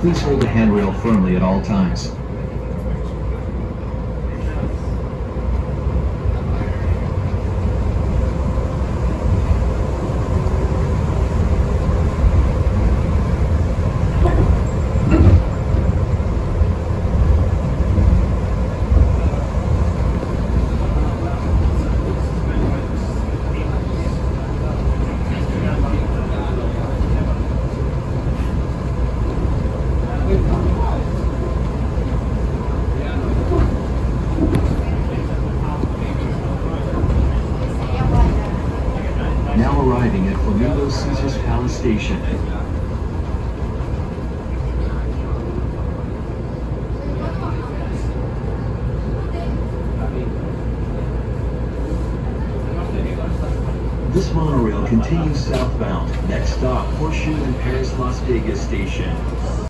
Please hold the handrail firmly at all times. Now arriving at Flamingo Caesars Palace Station. This monorail continues southbound. Next stop, Horseshoe and Paris Las Vegas Station.